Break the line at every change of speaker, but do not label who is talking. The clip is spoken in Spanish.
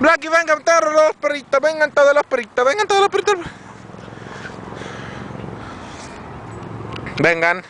Blacky, vengan todos los perritos, vengan todos los perritos, vengan todos los perritos. Vengan.